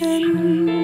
嗯